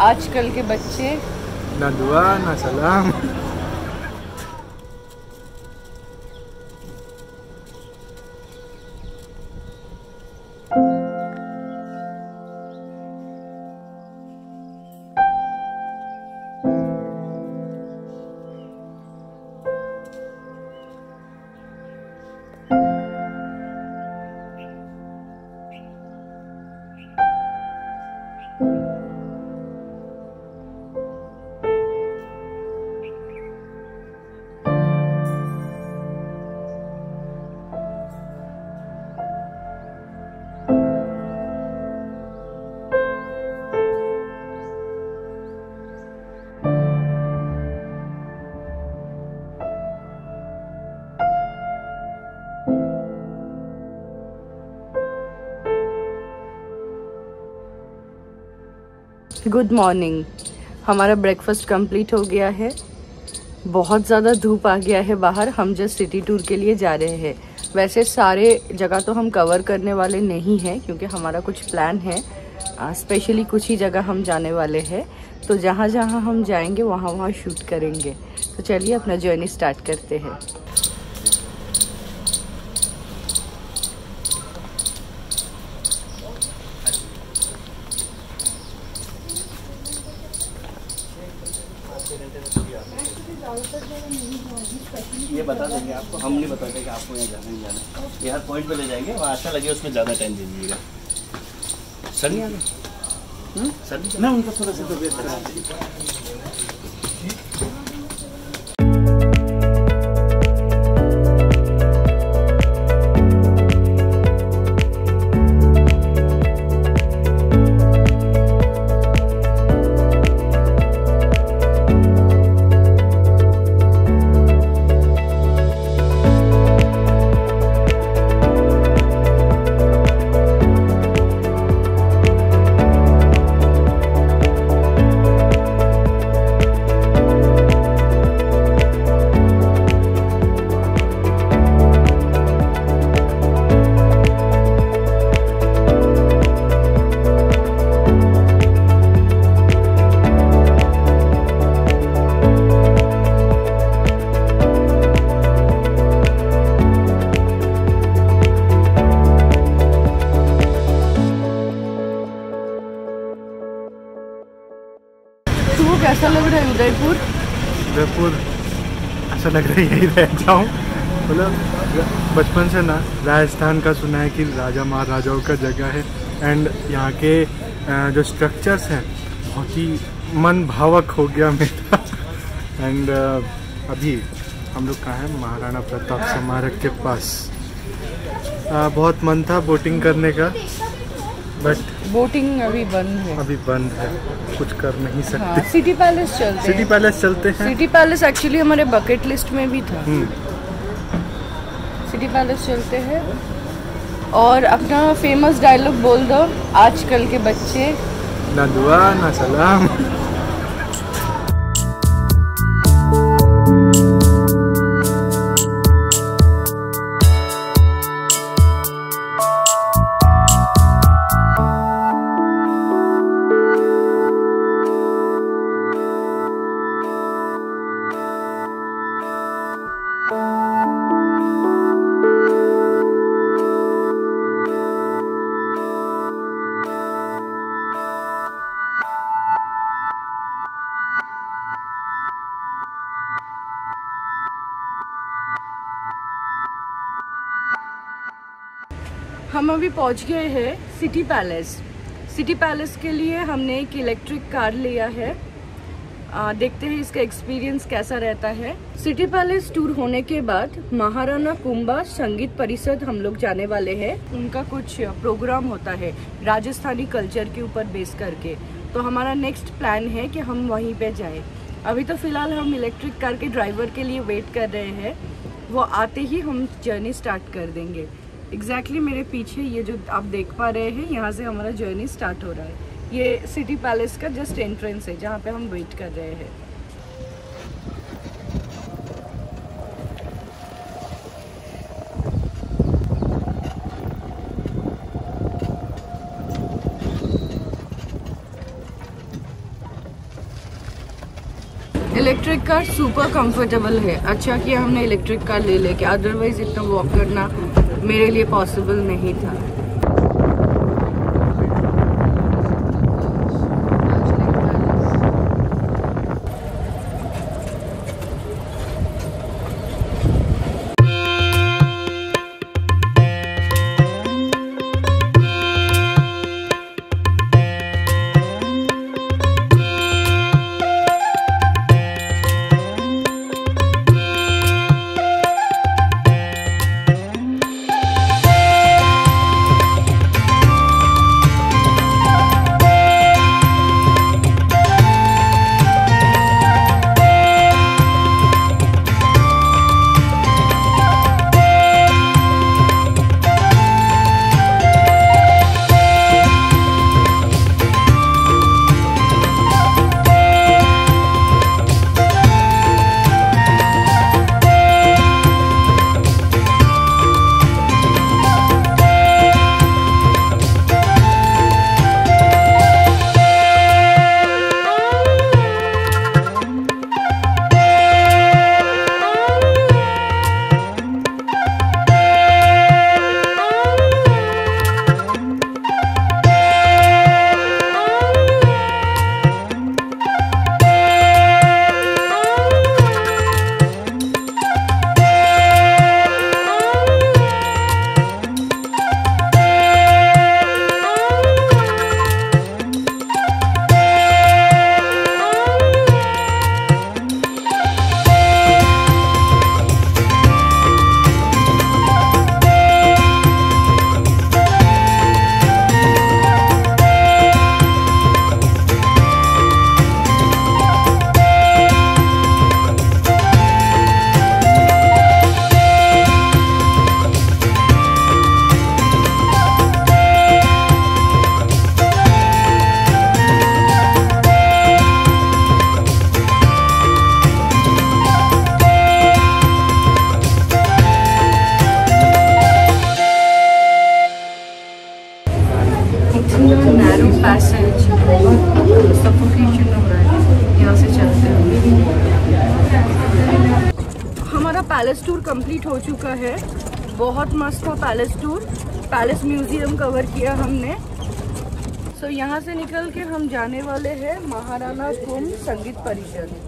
आजकल के बच्चे। ना दुआ ना सलाम। गुड मॉर्निंग हमारा ब्रेकफास्ट कंप्लीट हो गया है। बहुत ज़्यादा धूप आ गया है बाहर। हम जस्ट सिटी टूर के लिए जा रहे हैं। वैसे सारे जगह तो हम कवर करने वाले नहीं हैं, क्योंकि हमारा कुछ प्लान है। स्पेशली कुछ ही जगह हम जाने वाले हैं। तो जहाँ जहाँ हम जाएँगे, वहाँ वहाँ शूट करेंगे। तो चलिए अपना जर्नी स्टार्ट करते हैं ये बता देंगे आपको हम नहीं बताते कि आपको यहाँ जाना नहीं जाना ये हर पॉइंट पे ले जाएँगे वहाँ अच्छा लगे उसमें ज़्यादा टाइम दे दीजिएगा। सर नहीं आना? सर नहीं ना उनका थोड़ा सा ऐसा लग रहा है यही रह जाऊँ। मतलब बचपन से ना राजस्थान का सुना है कि राजा महाराजाओं का जगह है। एंड यहाँ के जो स्ट्रक्चर्स हैं बहुत ही मन भावक हो गया मेरा। एंड अभी हम लोग कहाँ हैं? महाराणा प्रताप स्मारक के पास। अ, बहुत मन था बोटिंग करने का बट बोटिंग अभी बंद है। अभी बंद है। कुछ कर नहीं सकते। हाँ सिटी पैलेस चलते सिटी पैलेस चलते हैं। सिटी पैलेस एक्चुअली हमारे बकेट लिस्ट में भी था। हम्म, सिटी पैलेस चलते हैं। और अपना फ़ेमस डायलॉग बोल दो आजकल के बच्चे। ना दुआ ना सलाम। हम अभी पहुँच गए हैं सिटी पैलेस। सिटी पैलेस के लिए हमने एक इलेक्ट्रिक कार लिया है। आ, देखते हैं इसका एक्सपीरियंस कैसा रहता है। सिटी पैलेस टूर होने के बाद महाराणा कुंभा संगीत परिषद हम लोग जाने वाले हैं। उनका कुछ प्रोग्राम होता है राजस्थानी कल्चर के ऊपर बेस करके। तो हमारा नेक्स्ट प्लान है कि हम वहीं पे जाएँ। अभी तो फ़िलहाल हम इलेक्ट्रिक कार के ड्राइवर के लिए वेट कर रहे हैं। वो आते ही हम जर्नी स्टार्ट कर देंगे। एग्जैक्टली exactly, मेरे पीछे ये जो आप देख पा रहे हैं, यहाँ से हमारा जर्नी स्टार्ट हो रहा है। ये सिटी पैलेस का जस्ट एंट्रेंस है, जहाँ पे हम वेट कर रहे हैं। इलेक्ट्रिक कार सुपर कंफर्टेबल है। अच्छा किया हमने इलेक्ट्रिक कार ले लेके अदरवाइज़ इतना वॉक करना मेरे लिए पॉसिबल नहीं था। पैलेस टूर कंप्लीट हो चुका है। बहुत मस्त था palace tour palace museum cover किया हमने। सो so, यहाँ से निकल के हम जाने वाले हैं महाराणा कुंभ संगीत परिषद।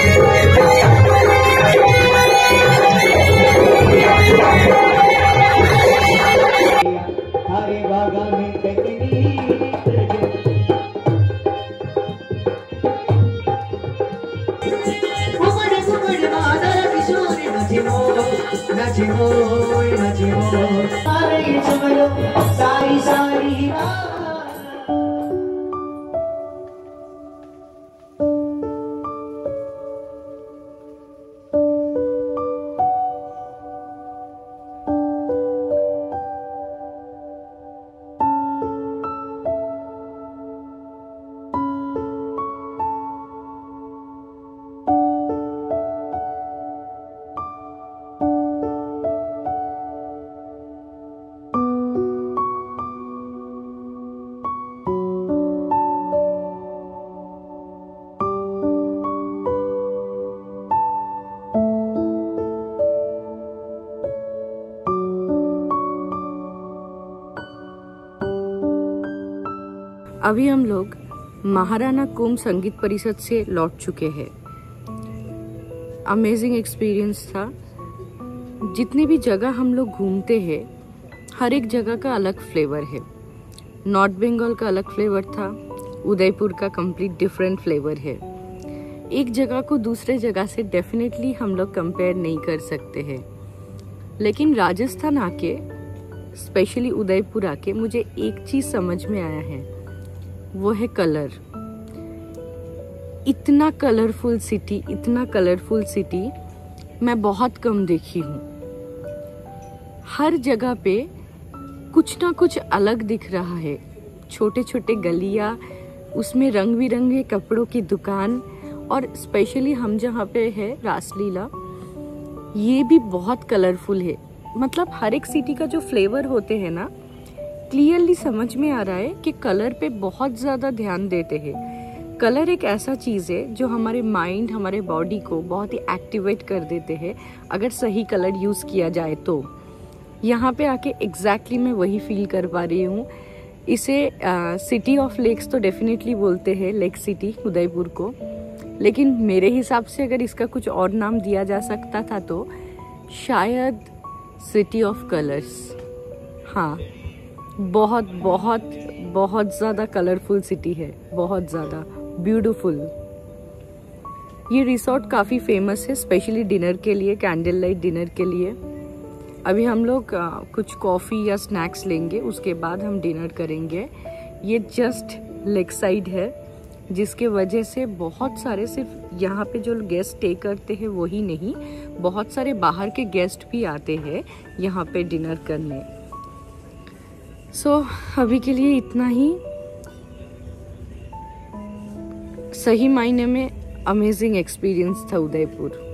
अभी हम लोग महाराणा कुंभ संगीत परिषद से लौट चुके हैं। अमेजिंग एक्सपीरियंस था। जितनी भी जगह हम लोग घूमते हैं, हर एक जगह का अलग फ्लेवर है। नॉर्थ बंगाल का अलग फ्लेवर था, उदयपुर का कंप्लीट डिफरेंट फ्लेवर है। एक जगह को दूसरे जगह से डेफिनेटली हम लोग कंपेयर नहीं कर सकते हैं। लेकिन राजस्थान आके स्पेशली उदयपुर आके मुझे एक चीज़ समझ में आया है। वो है कलर। इतना कलरफुल सिटी, इतना कलरफुल सिटी, मैं बहुत कम देखी हूँ। हर जगह पे कुछ ना कुछ अलग दिख रहा है। छोटे छोटे गलियाँ, उसमें रंग बिरंगे कपड़ों की दुकान और स्पेशली हम जहाँ पे है रासलीला, ये भी बहुत कलरफुल है। मतलब हर एक सिटी का जो फ्लेवर होते हैं ना क्लियरली समझ में आ रहा है कि कलर पे बहुत ज़्यादा ध्यान देते हैं। कलर एक ऐसा चीज़ है जो हमारे माइंड हमारे बॉडी को बहुत ही एक्टिवेट कर देते हैं, अगर सही कलर यूज़ किया जाए तो। यहाँ पे आके एग्जैक्टली मैं वही फील कर पा रही हूँ। इसे सिटी ऑफ़ लेक्स तो डेफिनेटली बोलते हैं लेक सिटी उदयपुर को। लेकिन मेरे हिसाब से अगर इसका कुछ और नाम दिया जा सकता था तो शायद सिटी ऑफ़ कलर्स हाँ। बहुत बहुत बहुत ज़्यादा कलरफुल सिटी है, बहुत ज़्यादा ब्यूटीफुल ये रिसोर्ट काफ़ी फ़ेमस है स्पेशली डिनर के लिए कैंडल लाइट डिनर के लिए. अभी हम लोग कुछ कॉफ़ी या स्नैक्स लेंगे, उसके बाद हम डिनर करेंगे. ये जस्ट लेग साइड है, जिसके वजह से बहुत सारे सिर्फ़ यहाँ पे जो गेस्ट स्टे करते हैं, वही नहीं, बहुत सारे बाहर के गेस्ट भी आते हैं यहाँ पे डिनर करने. सो so, अभी के लिए इतना ही। सही मायने में अमेजिंग एक्सपीरियंस था उदयपुर।